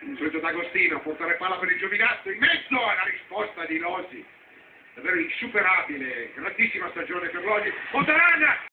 il solito D'Agostino, portare palla per il giovinazzo, in mezzo alla risposta di Losi. Davvero insuperabile, grandissima stagione per Losi. Montarana